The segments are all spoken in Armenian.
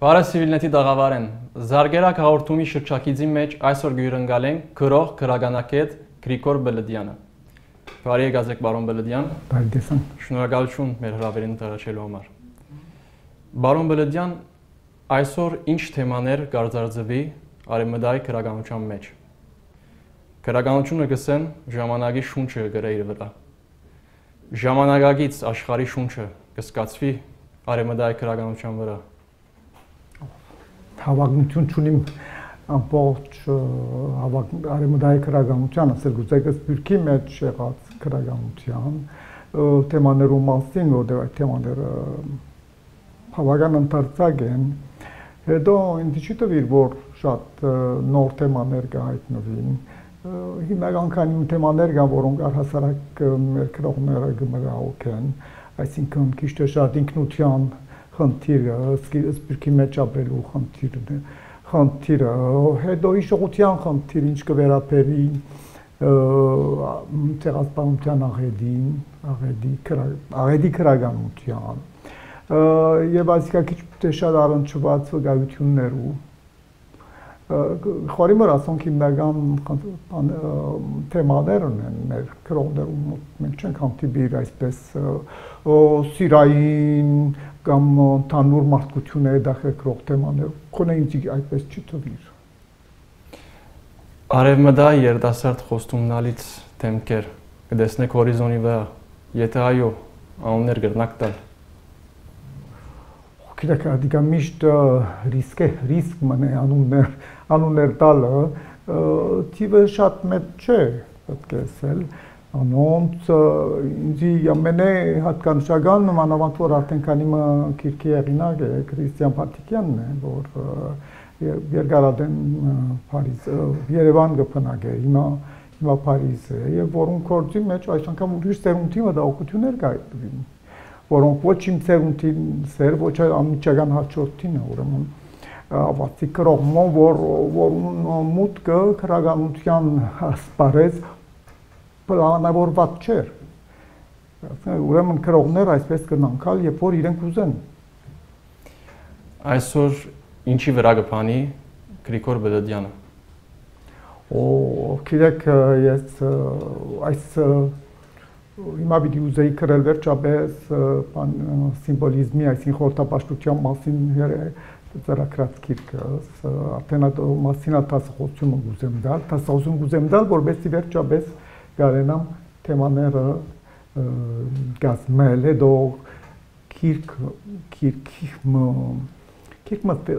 Բարը Սիվիլնետի դաղավարեն։ Զարգերակ հաղորդումի շրջակիցի մեջ այսօր գյուրընկալ ենք գրող քրագանակետ Գրիգոր Բելդյանը։ Բարի եկած եք բարոն Բելդյան։ Բարի տեսան։ Շնորհակալություն մեր հրավերին ընտրաչելու համար։ Բարոն Բելդյան, այսօր ինչ թեմաներ կարձարձվի արևմտայի քրագանության մեջ։ Քրագանությունը գսեն ժամանակի շունչը գրե իր վրա։ Ժամանակագից աշխարհի շունչը կսկացվի արևմտայի քրագանության վրա հավակնություն ունիմ ամբողջ արևմտայի քրագանության, ասել գուցե կսպիրքի մեջ եղած քրագանության թեմաներու մասին, որտեղ այդ թեմաները բավական ընդարձակ են, հետո ինձ չի տվիր, որ շատ նոր թեմաներ կհայտնվին, հիմնական քանի թեմաներ կան, որոնք առհասարակ մեր քրողները գմրահոգեն, այսինքն քիչ թե շատ ինքնության խնդիրը, սպիրկի մեջ ապրելու խնդիրն է, խնդիրը, հետո հիշողության խնդիր, ինչ կվերապերի ցեղասպանության աղեդին, աղեդի աղեդի քրագանության եւ այսիկա քիչ թե շատ առնչված վկայություններու խորիմոր ասոնք հիմնական թեմաներ ունեն մեր քրոներում մենք չենք հանդիպիր այսպես սիրային կամ ընդհանուր մարդկությունների դախեկրող թեմաներ կոնե ինձ այդպես չթվիր Արևմտա երդասարդ խոստումնալից թեմքեր կդեսնեք հորիզոնի վրա եթե այո անուններ գրնակ տալ Գիտեք, դիգա միշտ ռիսկ է, ռիսկ մնե անուններ, անուններ տալը, թիվը շատ մեծ չէ, պետք է ասել, անոնց ինձի ամենե հատկանշական մանավանդ որ արդեն քանի մը քիրքի եղինակ է Քրիստիան Փաթիկյանն է որ Երգարադեն Փարիզ Երևան կփնագե հիմա հիմա Փարիզ է եւ որոնք կորձի մեջ այս անգամ ուրիշ ծերունտի մտահոգություններ կայտնվին որոնք ոչ իմ ծերունտին սեր ոչ ամիջական հաջորդին է ուրեմն ավարտի կրողմոն որ որ մուտքը քրագանության սպարեց պլանավորված չէր։ Ուրեմն քրողներ այսպես կնանքալ, երբ որ իրենք ուզեն։ Այսօր ինչի վրա կփանի Գրիգոր Բելդյանը։ Օ, գիտեք, ես այս հիմա պիտի ուզեի գրել վերջապես բան սիմվոլիզմի, այսին խորտապաշտության մասին ծրագրած գիրքը, արդեն այդ մասին ատասխոսությունը գուզեմ դալ, տասխոսում գուզեմ դալ, որովհետեւ վերջապես կարենամ թեմաները գազմել, հետո քիրք քիրքի քիրքը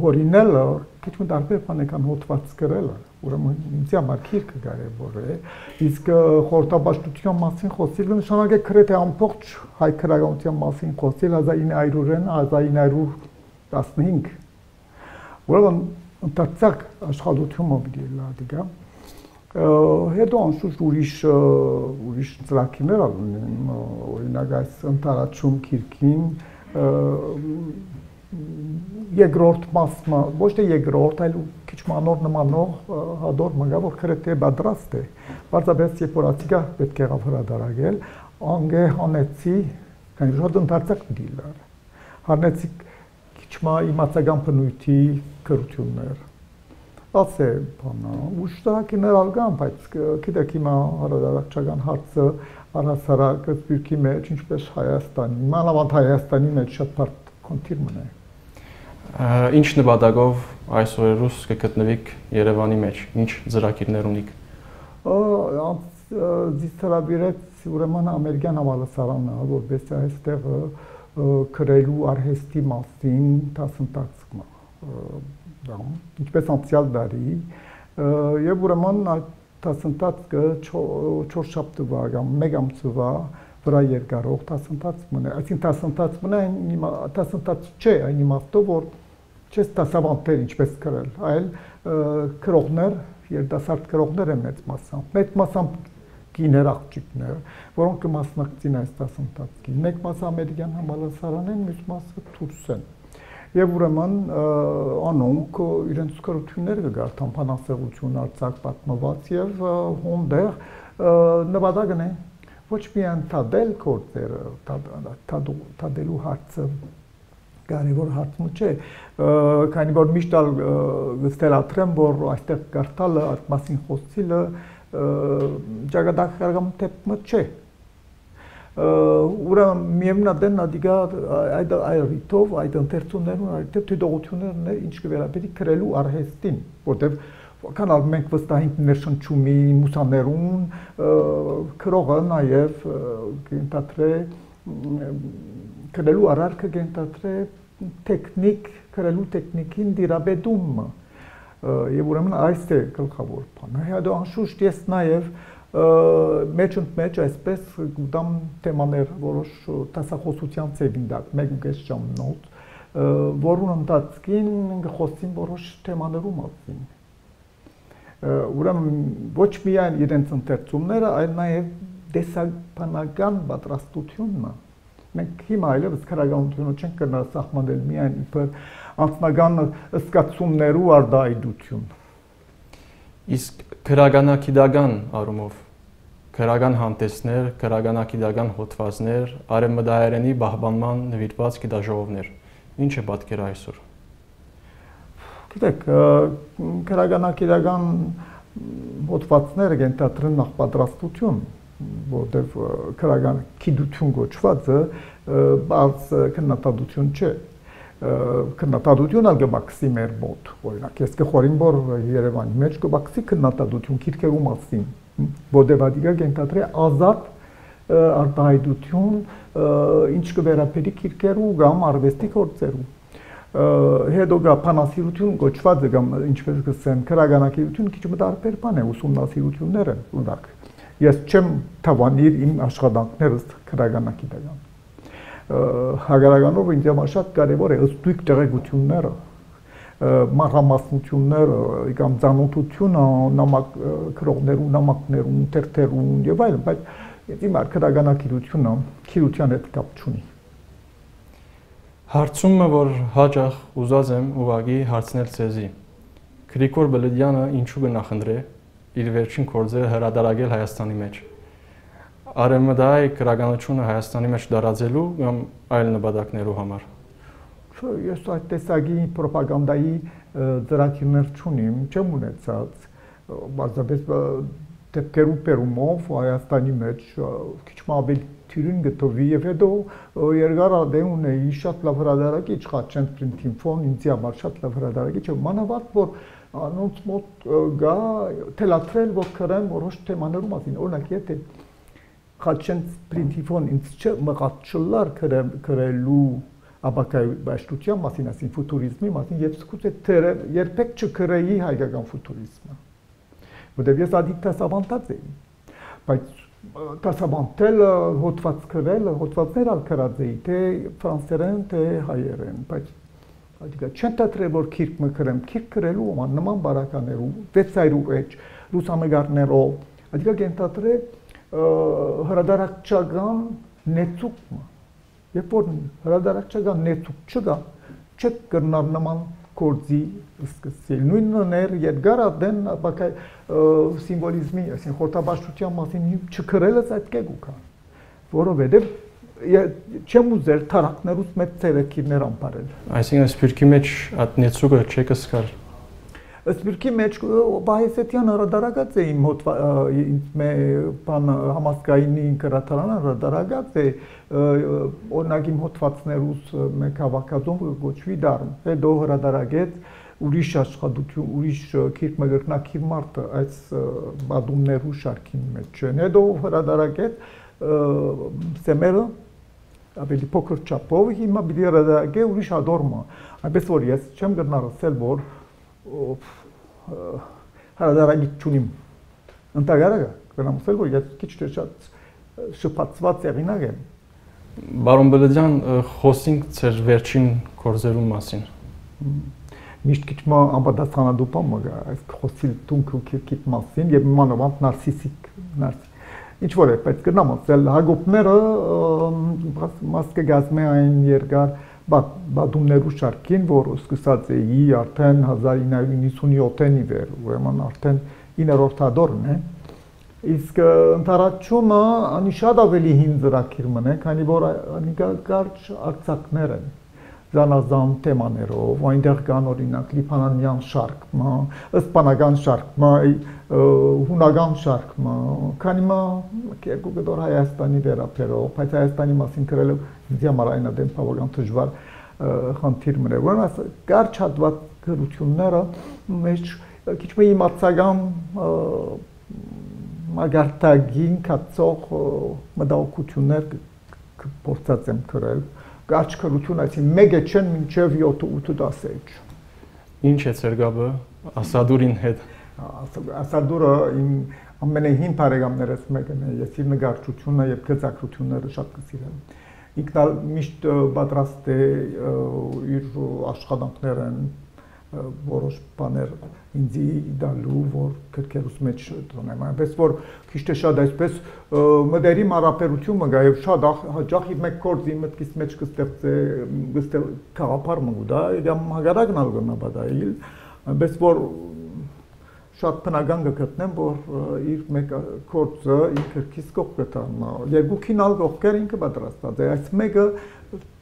հորինելը քիչ մը տարբեր բանական հոդված գրելը ուրեմն ինձ համար քիրքը կարևոր է իսկ խորտաբաշտության մասին խոսելը նշանակե գրեթե ամբողջ հայ քրագանության մասին խոսել 1900-ին 1915 ուրեմն ընդարձակ աշխատությունը պիտի լադիգա հետո անշուշտ ուրիշ ուրիշ ծրագրեր ունեն օրինակ այս ընտարաչում քիրքին երկրորդ մասը ոչ թե երկրորդ այլ քիչ մանոր նմանող հադոր մգա որ քրեթե պատրաստ է բարձրապես երբ որ ատիկա պետք է հրադարագել անգե հանեցի քանի շատ ընդարձակ դիլար հանեցի քիչ մա իմացական բնույթի կրություններ ասե բանա ու շտակիներ ալգան բայց գիտեք հիմա հարաբերական հարցը առհասարակ սպիրկի մեջ ինչպես Հայաստանի մանավանդ Հայաստանի մեջ շատ բարդ կոնտիր մնա ինչ նպատակով այսօր ռուս կգտնվիք Երևանի մեջ ինչ ծրագիրներ ունիք դիստրաբիրեց ուրեմն ամերիկյան համալսարանը որպես այստեղ քրելու արհեստի մասին դասընթացը դամ, ինչպես անցյալ դարի, եւ ուրեմն դասընթացը 4 շաբթվա կամ 1 ամսվա վրա երկարող դասընթաց մնա։ Այսինքն դասընթաց մնա դասընթաց չէ, այն իմաստով որ չես դասավանդներ ինչպես գրել, այլ քրողներ, երիտասարդ քրողներ են մեծ մասամբ։ Մեծ մասամբ կիներ աղջիկներ, որոնք կմասնակցին այս դասընթացին։ Մեկ մասը ամերիկյան համալսարան են, մյուս մասը դուրս են եւ ուրեմն անոնք իրենց կրությունները կգարտան փանասեղություն արցակ պատմված եւ հոնդեր նպատակն է ոչ միայն տադել կորտերը տադելու հարցը կարևոր հարցը չէ քանի որ միշտ ալ գստելատրեմ որ այստեղ կարդալը այդ մասին խոսիլը ճակատագրական թեփը չէ ուրեմն միևնույն դեն նադիգա այդ այրիտով այդ ընթերցումներուն այդ թույլտվություններն է ինչ կվերապետի քրելու արհեստին որտեվ կանալ մենք վստահենք ներշնչումի մուսաներուն քրողը նաև կենտատրե քրելու արարքը կենտատրե տեխնիկ քրելու տեխնիկին դիրաբեդումը եւ ուրեմն այս է գլխավոր բանը հետո անշուշտ ես նաև մեջ ընդ մեջ այսպես դամ թեմաներ որոշ տասախոսության ու կես ժամանոց որուն ընթացքին խոսին որոշ թեմաներու մասին ուրեմն ոչ միայն իրենց ընթերցումները, այլ նաև դեսագանական պատրաստությունն է մենք հիմա այլևս քրագանությունը չենք կնա սահմանել միայն իբր անձնական ըսկացումներու արդայդություն իսկ քրագանակիդական առումով քրական հանդեսներ, քրագանակիդական հոդվածներ, արևմտահայերենի բահբանման նվիրված գիտաժողովներ։ Ինչ է պատկերը այսօր։ Գիտեք, քրագանակիդական հոդվածները կենտրոնն նախ պատրաստություն, որտեվ քրական գիտություն գոչվածը բաց քննադատություն չէ քննադատություն ալ գմաքսի մեր մոտ օրինակ ես կխորին որ Երևանի մեջ կբաքսի քննադատություն քիրքերու մասին որտեղ դիգա կենտրի ազատ արտահայտություն ինչ կվերապերի քիրքերու կամ արվեստի գործերու հետո գա փանասիրություն գոչված է կամ ինչպես կսեն քրագանակիրություն քիչ մտարբեր բան է ուսումնասիրությունները ունակ ես չեմ թավանիր իմ աշխատանքներս քրագանակիտական հագարականով ինձ համար շատ կարևոր է ըստույք տեղեկությունները մանրամասնությունները կամ ցանոթությունը նամակ քրողներու նամակներուն թերթերուն եւ այլն բայց իմ քրագանակիրությունը քիրության հետ կապ չունի Հարցումը, որ հաջող ուզած եմ ուղագի հարցնել ցեզի։ Գրիգոր Բելեդյանը ինչու գնահնդրե իր վերջին կորձերը հրադարագել Հայաստանի մեջ։ Արեմդայ քրագանությունը Հայաստանի մեջ դարածելու կամ այլ նպատակներու համար։ Ես այդ տեսակի ռոպագանդայի ծրագիրներ չունիմ, չեմ ունեցած, բացապես դեպքերու պերումով Հայաստանի մեջ քիչ ավելի թյուրին գտովի եւ հետո երկար ադեմ ունեի շատ լավ հրադարակիչ խաչեն պրինտինֆոն ինձ համար շատ լավ հրադարակիչ մանավանդ որ անոնց մոտ գա թելատրել որ կրեմ որոշ թեմաներու մասին օրինակ եթե խաչեն պրինտիվոն ինձ չէ մղած չլար կրելու ապակայ բաշտության մասին ասին ֆուտուրիզմի մասին եւ սկուց է թերը երբեք չկրեի հայկական ֆուտուրիզմը որտեւ ես ադիկտասավանտած էի բայց տասաբանտել հոդված գրել հոդվածներ ալ գրած էի թե ֆրանսերեն թե հայերեն բայց Ադիգա չեն տատրել որ քիրք մկրեմ, քիրք գրելու ոման նման բարականերու, վեցայրու էջ, լուսամեգարներով, ադիգա կենտատրե հրադարակչական նեցուկը։ Երբ որ հրադարակչական նեցուկ չկա, չեք կրնար նման կորձի սկսել։ Նույնն էր Եդգար Ադեն բակայ սիմվոլիզմի, այսին խորտաբաշխության մասին չկրելս այդ կեգուկա։ Որովհետև չեմ ուզել թարակներուց մեծ ցերեկիրներ անպարել։ Այսինքն սպիրկի մեջ ատնեցուկը չեք սկար։ Սպիրկի մեջ Բայեսետյան հրադարագած է իմ հոտ բան համասկայինի գրատարանը հրադարագած է օրինակ իմ հոդվածներուց մեկ հավաքածուն գոչվի դառն։ Հետո հրադարագեց ուրիշ աշխատություն, ուրիշ քիրք մգրնակիր մարդը այս բադումներու շարքին մեջ չեն։ Հետո հրադարագեց սեմերը ավելի փոքր չափով հիմա պիտի ռադագե ուրիշ ադորմա այնպես որ ես չեմ գտնար ասել որ հարադարագի ճունիմ ընտագարակը գնամ ասել որ ես քիչ թե շատ շփացված եղինակ եմ Բարոն Բելեդյան խոսինք ծեր վերջին կորզերու մասին միշտ քիչ մա անպատասխանադու բան մա այս խոսիլ տունք ու քիչ մասին եւ մանավանդ նարսիսիկ նարսիսիկ ինչ որ է, բայց գնամ ասել հագոպները մաս կգազմե այն երկար բադումներու շարքին, որ սկսած էի արդեն 1997-ին ի վեր, ուրեմն արդեն 9-րդ դարն է։ Իսկ ընթարաճումը անի շատ ավելի հին ծրագիր մնե, քանի որ անի կարճ արցակներ են։ զանազան թեմաներով, այնտեղ կան օրինակ լիբանանյան շարքը, իսպանական շարքը, հունական շարքը, քանի մա երկու գդոր Հայաստանի վերաբերող, բայց Հայաստանի մասին գրելը ինձ համար այն դեմ բավական դժվար խնդիր մնա։ Ուրեմն կարճ հատված գրությունները մեջ քիչ մի իմացական մագարտագին կացող մտահոգություններ փորձած եմ գրել կարճ քրություն, այսինքն մեկը չեն մինչև 7-8 դասեր։ Ինչ է ցերգաբը Ասադուրին հետ։ Ասադուրը իմ ամենահին բարեկամներից մեկն է։ Ես իր նկարչությունը եւ գծակրությունները շատ կսիրեմ։ Ինքն միշտ պատրաստ է իր աշխատանքներն որոշ բաներ ինձի դալու, որ քրքերուս մեջ դոնեմ, այնպես որ քիչ թե շատ այսպես մտերի մարապերությունը գա եւ շատ հաճախ իր մեկ կորձի մտքից մեջ կստեղծե գստել քաղաքար մու դա իմ հագարակն ալգոնա բադայիլ, այնպես որ շատ բնական կգտնեմ, որ իր մեկ կորձը իր քրքից կողք կտանա։ Երկուքին ալ կողքեր ինքը պատրաստած է, այս մեկը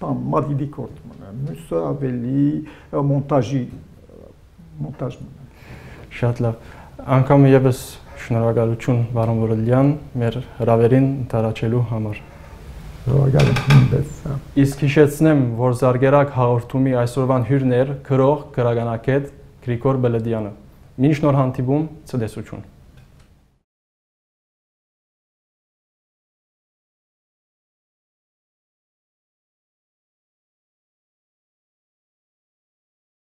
բան մադիդի կորձ մնա, մյուսը ավելի մոնտաժի մոնտաժ մնա։ Շատ լավ։ Անկամ եւս շնորհակալություն Վարոն Որելյան մեր հրավերին ընթարաչելու համար։ Շնորհակալություն պես։ Իսկ հիշեցնեմ, որ Զարգերակ հաղորդումի այսօրվան հյուրն էր գրող Գրագանակետ Գրիգոր Բելեդյանը։ Մինչ նոր հանդիպում, ցտեսություն։